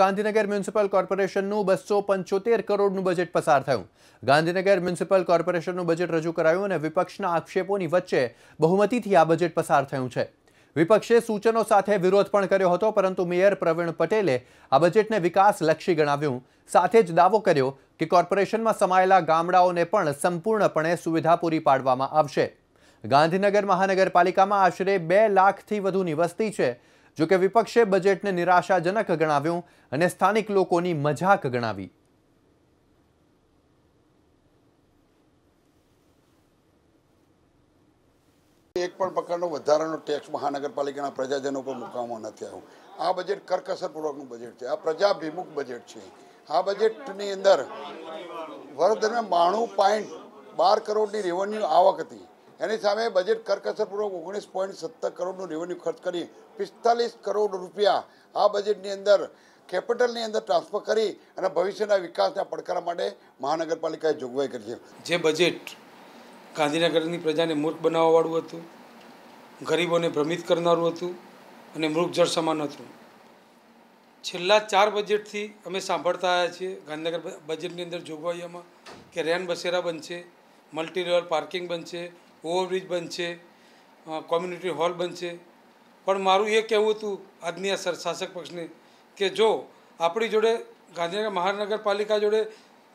Gandhinagar municipal કોર્પોરેશનનું બસો પંચોતેર કરોડનું બજેટ પસાર થયું. ગાંધીનગર મ્યુનિસિપલ કોર્પોરેશનનું બજેટ રજૂ કરાયું અને વિપક્ષના આક્ષેપોની વચ્ચે બહુમતીથી આ બજેટ પસાર થયું છે. વિપક્ષે સૂચનો સાથે વિરોધ પણ કર્યો હતો, પરંતુ મેયર પ્રવીણ પટેલે આ બજેટને વિકાસલક્ષી ગણાવ્યું. સાથે જ દાવો કર્યો કે કોર્પોરેશનમાં સમાયેલા ગામડાઓને પણ સંપૂર્ણપણે સુવિધા પૂરી પાડવામાં આવશે. ગાંધીનગર મહાનગરપાલિકામાં આશરે બે લાખથી વધુની વસ્તી છે. જો કે વિપક્ષે બજેટને નિરાશાજનક ગણાવ્યું અને સ્થાનિક લોકોની મજાક ગણાવી. એક પણ પ્રકારનો વધારાનો ટેક્સ મહાનગરપાલિકાના પ્રજાજનો પર મૂકવામાં નથી આવ્યો. આ બજેટ કરકસરપૂર્વકનું બજેટ છે. આ પ્રજાભિમુખ બજેટ છે. આ બજેટની અંદર વર્ષ દરમિયાન બાણું પોઈન્ટ બાર કરોડની રેવન્યુ આવક હતી. એની સામે બજેટ કરકસરપૂર્વક ઓગણીસ પોઈન્ટ સત્તર કરોડનું રેવન્યુ ખર્ચ કરી પિસ્તાલીસ કરોડ રૂપિયા આ બજેટની અંદર કેપિટલની અંદર ટ્રાન્સફર કરી અને ભવિષ્યના વિકાસના પડકારા માટે મહાનગરપાલિકાએ જોગવાઈ કરી છે. જે બજેટ ગાંધીનગરની પ્રજાને મૂર્ખ બનાવવાવાળું હતું, ગરીબોને ભ્રમિત કરનારું હતું અને મૃગજળ સમાન હતું. છેલ્લા ચાર બજેટથી અમે સાંભળતા આવ્યા છીએ, ગાંધીનગર બજેટની અંદર જોગવાઈઓમાં કે રેન બસેરા બનશે મલ્ટી લેવલ પાર્કિંગ બનશે ઓવરબ્રિજ બનશે કોમ્યુનિટી હોલ બનશે. પણ મારું એ કહેવું હતું આજની આ શાસક પક્ષને કે જો આપણી જોડે ગાંધીનગર મહાનગરપાલિકા જોડે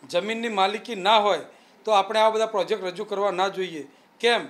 જમીનની માલિકી ના હોય, તો આપણે આ બધા પ્રોજેક્ટ રજૂ કરવા ના જોઈએ. કેમ?